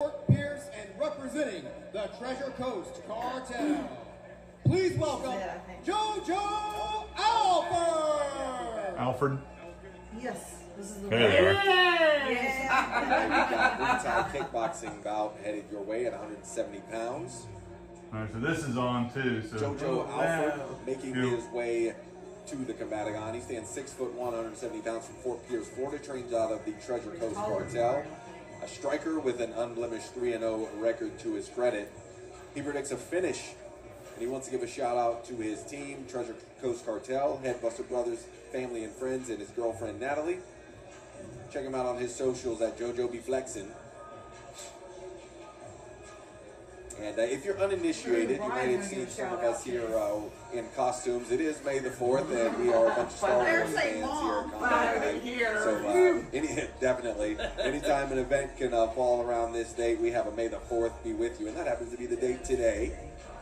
Fort Pierce and representing the Treasure Coast Cartel. Please welcome JoJo Alford. Alfred. Yes, this is the There they are. We've got Muay kickboxing bout headed your way at 170 pounds. All right, so this is on too. So Jojo Alford making Yeah. his way to the Combatagon. He stands six foot one, 170 pounds from Fort Pierce, Florida. Trains out of the Treasure Coast Cartel. A striker with an unblemished 3 0 record to his credit. He predicts a finish, and he wants to give a shout out to his team, Treasure Coast Cartel, Headbuster Brothers, family and friends, and his girlfriend Natalie. Check him out on his socials at JoJo. And uh, if you're uninitiated, you might have seen some of us here uh, in costumes. It is May the 4th, and we are a bunch of Star Wars fans here. at Combat Night. So, uh, any, definitely, anytime an event can uh, fall around this date, we have a May the 4th be with you, and that happens to be the date today.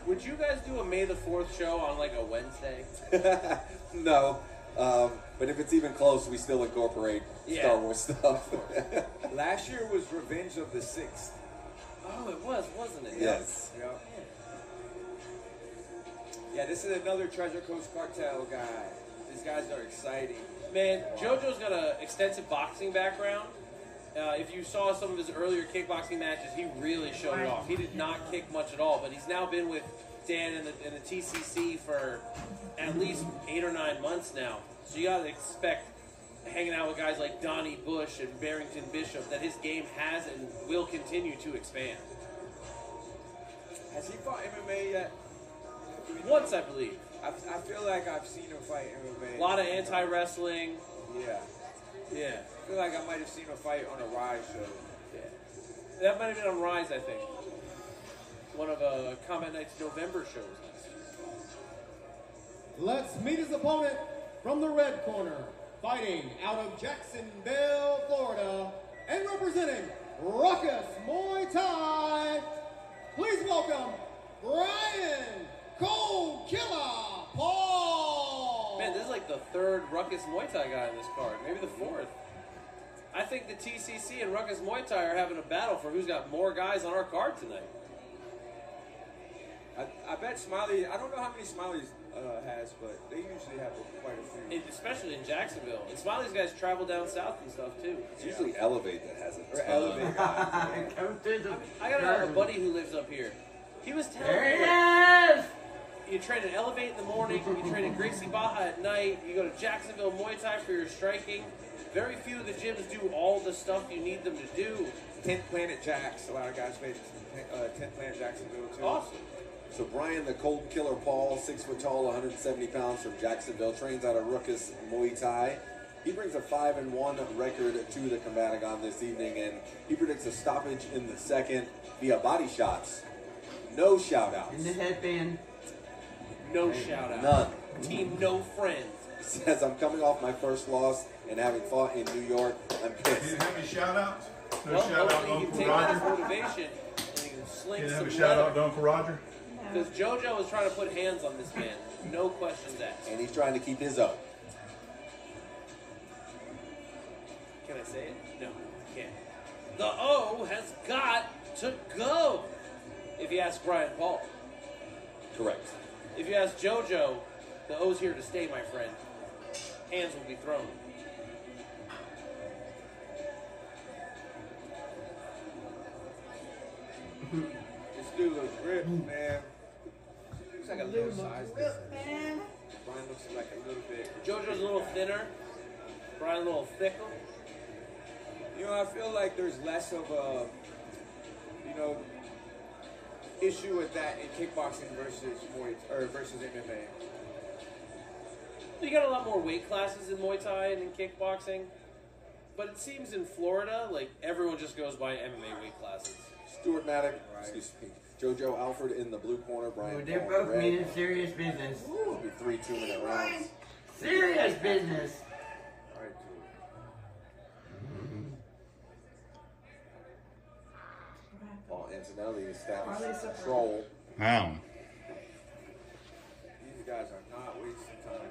Would you guys do a May the 4th show on like a Wednesday? no, um, but if it's even close, we still incorporate Yeah. Star Wars stuff. Last year was Revenge of the Sixth. Oh, it was, wasn't it? yes. Yeah. Yeah, this is another Treasure Coast Cartel guy. These guys are exciting. Man, JoJo's got an extensive boxing background. Uh, if you saw some of his earlier kickboxing matches, he really showed it off. He did not kick much at all, but he's now been with Dan in the, in the TCC for at least eight or nine months now. So you got to expect hanging out with guys like Donnie Bush and Barrington Bishop that his game has and will continue to expand. Has he fought MMA yet? Once, I believe. I, I feel like I've seen him fight MMA. A lot of anti wrestling. Yeah. Yeah. I feel like I might have seen him fight on a Rise show. Yeah. That might have been on Rise, I think. One of uh, Combat Night's November shows. Let's meet his opponent from the red corner, fighting out of Jacksonville, Florida, and representing Ruckus Muay Thai. Please welcome Brian Cold Killer Paul. Man, this is like the third Ruckus Muay Thai guy in this card. Maybe the fourth. I think the TCC and Ruckus Muay Thai are having a battle for who's got more guys on our card tonight. I, I bet Smiley, I don't know how many Smiley's uh, has, but they usually have quite a few. And especially in Jacksonville. And Smiley's guys travel down south and stuff too. It's usually Elevate that has it. Or Elevate guys. Come through the. I got a buddy who lives up here. He was telling There me it like, is. you train at Elevate in the morning, you train at Gracie Barra at night, you go to Jacksonville Muay Thai for your striking. Very few of the gyms do all the stuff you need them to do. 10th Planet Jacks. A lot of guys made uh, 10th Planet Jacksonville too. Awesome. So Brian, the Cold Killer Paul, six foot tall, 170 pounds from Jacksonville, trains out of Ruckus Muay Thai. He brings a five and one record to the Combatagon this evening, and he predicts a stoppage in the second via body shots. No shout In the headband. No shout out. None. Team no friends. He says, I'm coming off my first loss and having fought in New York. I'm You pissed. didn't have any shout outs? No well, shout out hopefully to you can Uncle take that as Roger? motivation and you can sling You didn't have a shout out leather. to Uncle Roger? Because JoJo is trying to put hands on this man. No questions asked. And he's trying to keep his up. Can I say it? No, I can't. The O has got to go. If you ask Brian Paul. Correct. If you ask JoJo, the O's here to stay, my friend. Hands will be thrown. This dude looks ripped, man. Looks like a little size difference. Brian looks like a little bit. JoJo's a little thinner. Brian a little thicker. You know, I feel like there's less of a, you know, issue with that in kickboxing versus Muay or versus MMA. You got a lot more weight classes in Muay Thai and in kickboxing. But it seems in Florida, like everyone just goes by MMA weight classes. Stuart Maddock, excuse me, Jojo Alford in the blue corner, Brian Oh, they're Paul in both red. meaning serious business. It'll be three two minute rounds. Serious business. All right, dude. Paul Antonelli established control. Wow. These guys are not wasting time.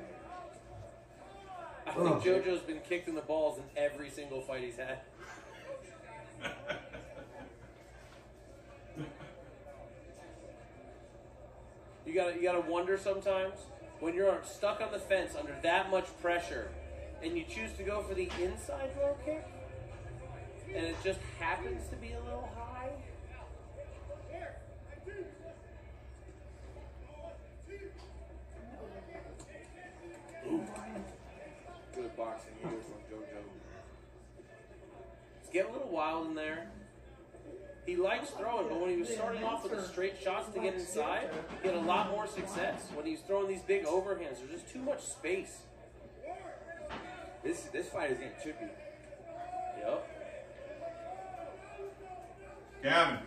Oh. I think JoJo's been kicked in the balls in every single fight he's had. Gotta you gotta wonder sometimes when you're stuck on the fence under that much pressure, and you choose to go for the inside low kick, and it just happens to be a little high. Good boxing here from JoJo. It's getting a little wild in there. He likes throwing, but when he was starting off with the straight shots to get inside, he had a lot more success. When he's throwing these big overhands, there's just too much space. This this fight is getting chippy. Yep. Gavin.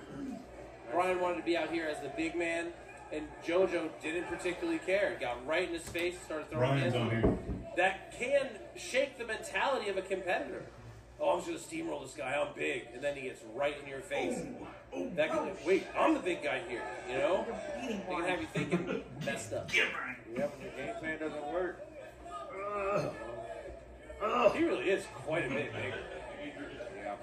Brian wanted to be out here as the big man, and JoJo didn't particularly care. Got right in his face, started throwing Brian's hands. on here. That can shake the mentality of a competitor. Oh, I'm just gonna steamroll this guy. I'm big, and then he gets right in your face. That can wait. I'm the big guy here. You know, they can have you thinking messed up. Yeah, when your game plan doesn't work. He really is quite a bit bigger. Yeah.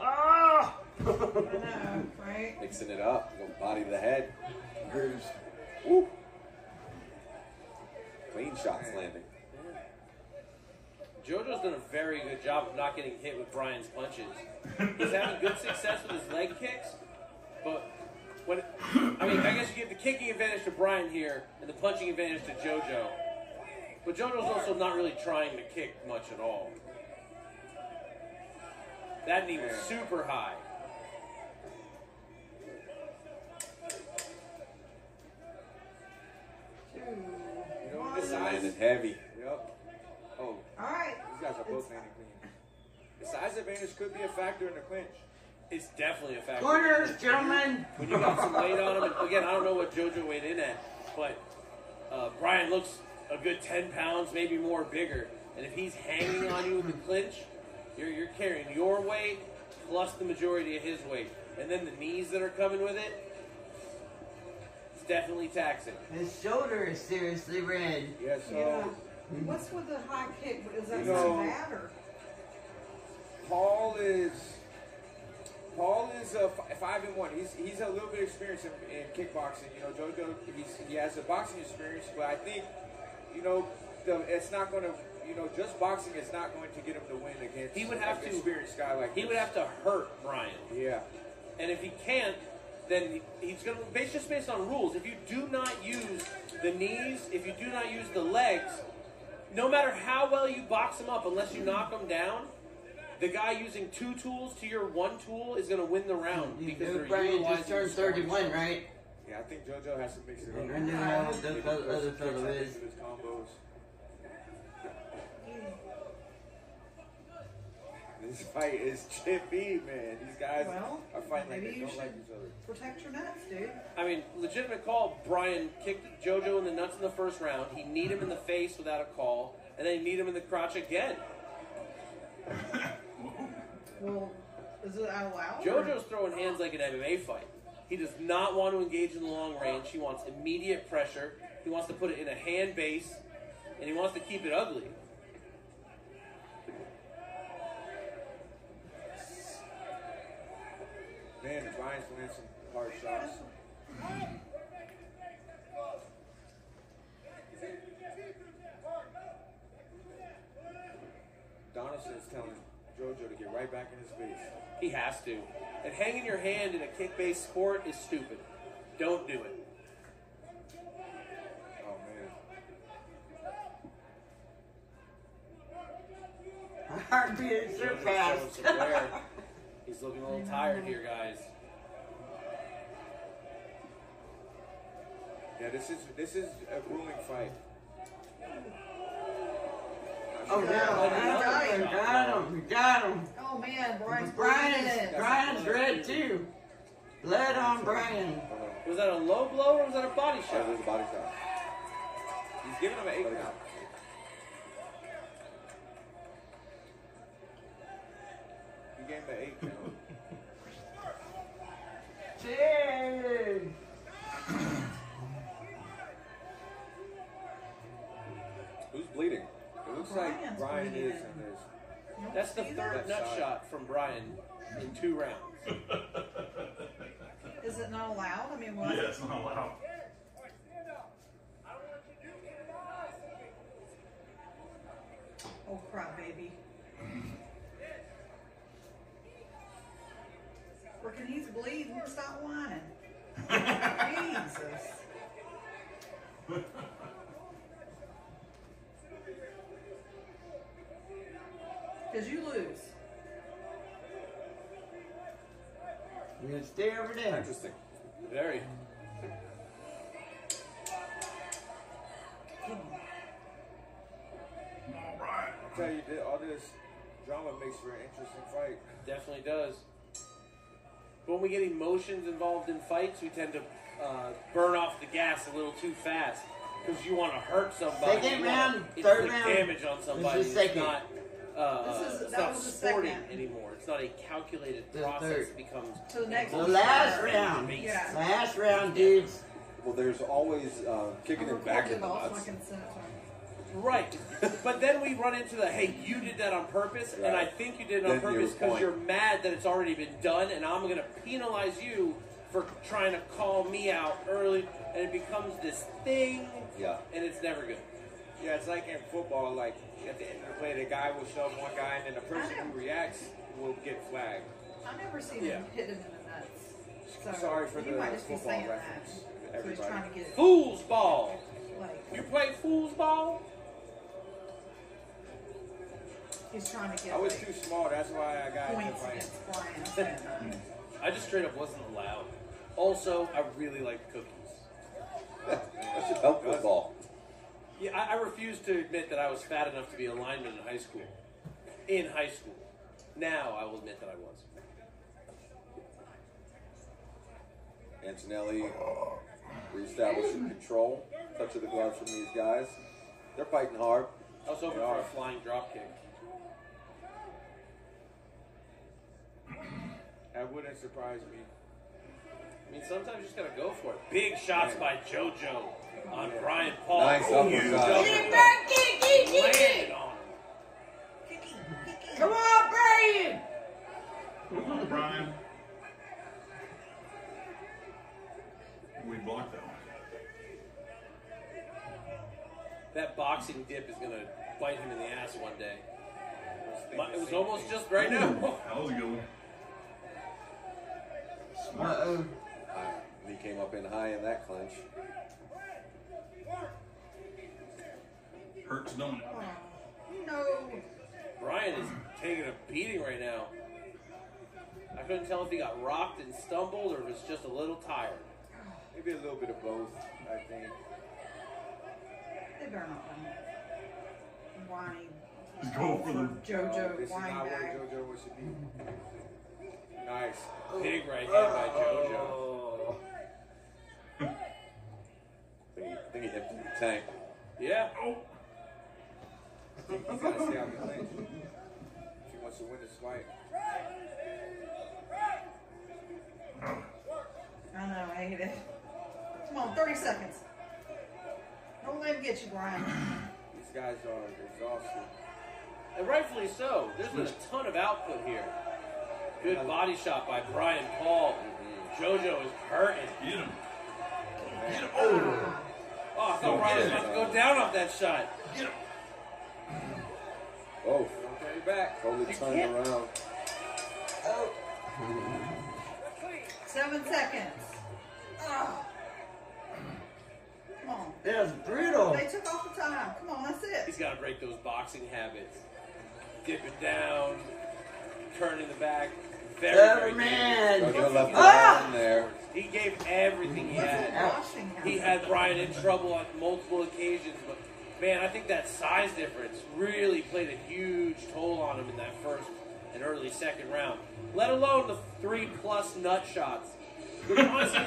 I know, right? Mixing it up, go body to the head. Grooves. Woo. Clean shots landing. JoJo's done a very good job of not getting hit with Brian's punches. He's having good success with his leg kicks, but when I mean, I guess you give the kicking advantage to Brian here and the punching advantage to JoJo. But JoJo's also not really trying to kick much at all. That knee was super high. You know, the heavy. Yep. Oh, Alright. these guys are both landing clean. The size advantage could be a factor in the clinch. It's definitely a factor. Corners, gentlemen. when you got some weight on him. And again, I don't know what JoJo weighed in at, but uh, Brian looks a good 10 pounds, maybe more bigger. And if he's hanging on you with the clinch, you're, you're carrying your weight plus the majority of his weight. And then the knees that are coming with it, it's definitely taxing. His shoulder is seriously red. Yeah, so Yeah. What's with the high kick? Is that You know- bad or? Paul is Paul is a f- five and one. He's he's a little bit experienced in, in kickboxing. You know, JoJo he's, he has a boxing experience, but I think you know the, it's not going to you know just boxing is not going to get him to win against. He would have an to- experienced guy like He this. would have to hurt Brian. Yeah, And if he can't, then he- he's going to, based just based on rules, if you do not use the knees, if you do not use the legs, no matter how well you box him up, unless you knock him down, the guy using two tools to your one tool is going to win the round because know, they're Brian utilizing just turned the 31, right? yeah. I think JoJo has to mix it And up. I know how the Maybe fellow, throw other fellow is. combos. This fight is chippy, man. These guys Well, are fighting like they don't like each other. Protect your nuts, dude. I mean, legitimate call. Brian kicked JoJo in the nuts in the first round. He kneed him in the face without a call, and then he kneed him in the crotch again. Well, is it allowed? or- JoJo's throwing hands like an MMA fight. He does not want to engage in the long range. He wants immediate pressure. He wants to put it in a hand base, and he wants to keep it ugly. Man, Brian's landing some hard shots. Donaldson's telling JoJo to get right back in his face. He has to. And hanging your hand in a kick-based sport is stupid. Don't do it. Oh man. Heartbeat is looking a little tired here, guys. Yeah, this is this is a grueling fight. Oh, oh no. Got him. Got him. Got him. Oh man, Brian's Brian's, bleeding. Brian's red too. Blood on Brian. Was that a low blow or was that a body Oh, shot? there's a body shot. He's giving him an eight count. The see third nut shot from Brian in two rounds. Is Is it not allowed? I mean, what? Yeah, it's not allowed. Oh crap, baby. Freaking he's bleeding. Stop whining. Jesus. You gonna stay over there. Interesting. Very. All right. I tell you, th- all this drama makes for an interesting fight. Definitely does. But when we get emotions involved in fights, we tend to uh, burn off the gas a little too fast because you want to hurt somebody. Second You wanna round, inflict third round. damage on somebody. This is It's second. not. Uh, This is- it's that not was the sporting second. anymore. It's not a calculated The process. third. It becomes So the next The one's last round. Yeah. Last round, dudes. Well, there's always uh, kicking I'm back in the it all so I nuts. can send it to him. Right. but then we run into the hey, you did that on purpose, and I Right. think you did it on Then your purpose because point. you're mad that it's already been done, and I'm going to penalize you for trying to call me out early, and it becomes this thing, Yeah. and it's never good. Yeah, it's like in football, like at the end of the play, the guy will shove one guy, and then the person who reacts will get flagged. I've never seen Yeah. him hit him in the nuts. So Sorry for the might just be football reference, that. So he's everybody. trying to get Fool's ball. like You play fool's ball? he's trying to get I was like, too small, that's why I got points fight. against Brian. I just straight up wasn't allowed. Also, I really like cookies. That should help football. Yeah, I, I refuse to admit that I was fat enough to be a lineman in high school. In high school. Now I will admit that I was. Antonelli reestablishing control. Touch of the gloves from these guys. They're fighting hard. I was hoping for a flying drop kick. That wouldn't surprise me. I mean, sometimes you just gotta go for it. Big shots by JoJo on Brian Paul. Nice Huge uppercut. uppercut. Landed on him. Come on, Brian! Come on, Brian. We blocked that one. That boxing dip is gonna bite him in the ass one day. My- It was almost just right now. That was a good one. Uh oh. Uh, he came up in high in that clinch. Hurts, don't it? No. Brian is taking a beating right now. I couldn't tell if he got rocked and stumbled or was just a little tired. Maybe a little bit of both, I think. They better not win. Whiny. Just go for the. Oh, JoJo this is not bag. where JoJo was to be. Nice. Oh. Big right hand by oh. JoJo. Oh. I think he, I think he hit the tank. Yeah. He's got to stay out the clinch if he wants to win this fight. I know, I hate it. Come on, 30 seconds. Don't let him get you, Brian. These guys are exhausted. And rightfully so. There's been a ton of output here. Good body shot by Brian Paul. JoJo is hurting. Get him. Get him. Oh, oh I thought Brian was about to go down off that shot. Oh, Don't turn your back. totally turned can't- around. Seven seconds. Ah. Come on. That was brutal. They took off the time. Come on, that's it. He's got to break those boxing habits. Dip it down, turning the back. Very, very Superman. good. JoJo left Ah! there. He gave everything he had. it washing him? He had Brian in trouble on multiple occasions, but man, I think that size difference really played a huge toll on him in that first and early second round. Let alone the three plus nut shots. Which honestly,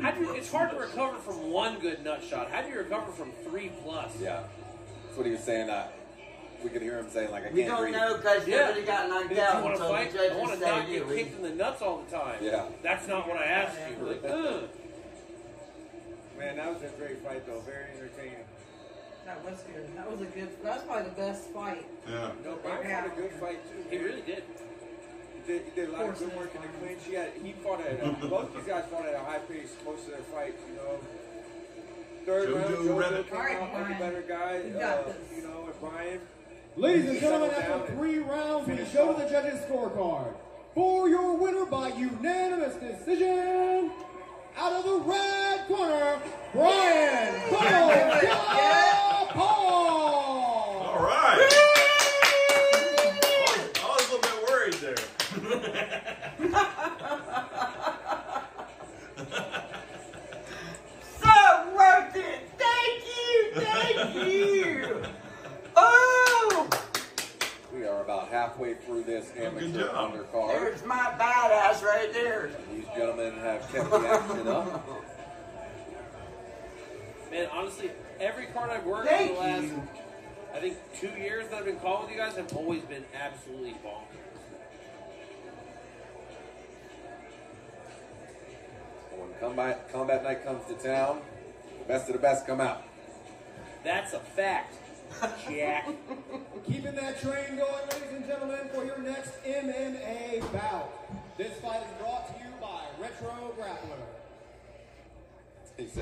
how do you, it's hard to recover from one good nut shot. How do you recover from three plus? Yeah. That's what he was saying. Uh, we could hear him saying, like, I We can't We don't breathe. know because Yeah. nobody got knocked out. you out want to fight, I want to not get you. kicked in the nuts all the time. Yeah. That's not what I asked you. Like, ugh. Man, that was a great fight, though. Very entertaining. That was good. That was a good. That's probably the best fight. Yeah. No, Brian had a good fight, too. He really did. did, he did a lot of good work in the clinch. He had he fought at a, both these guys fought at a high pace most of their fights. You know, third Jojo round, Jojo Reddick. came All right, out like a Brian. better guy. You uh. You know, and Brian. Ladies and gentlemen, after three rounds, we show off. the judges' scorecard. For your winner by unanimous decision, out of the red corner, Brian Yeah. Paul. All right. I was, a little bit worried there. So worth it. Thank you. Thank you. Oh, We are about halfway through this amateur job. undercard. there's my badass right there. These gentlemen have kept the action up. Man, honestly, every card I've worked Thank in the last, you. I think, two years that I've been calling you guys have always been absolutely bonkers. When combat, combat night comes to town, the best of the best come out. That's a fact, Jack. Keeping that train going, ladies and gentlemen, for your next MMA bout. This fight is brought to you by Retro Grappler.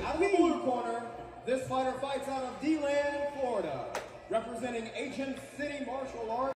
Out of the blue corner, this fighter fights out of DeLand, Florida, representing Ancient City Martial Arts.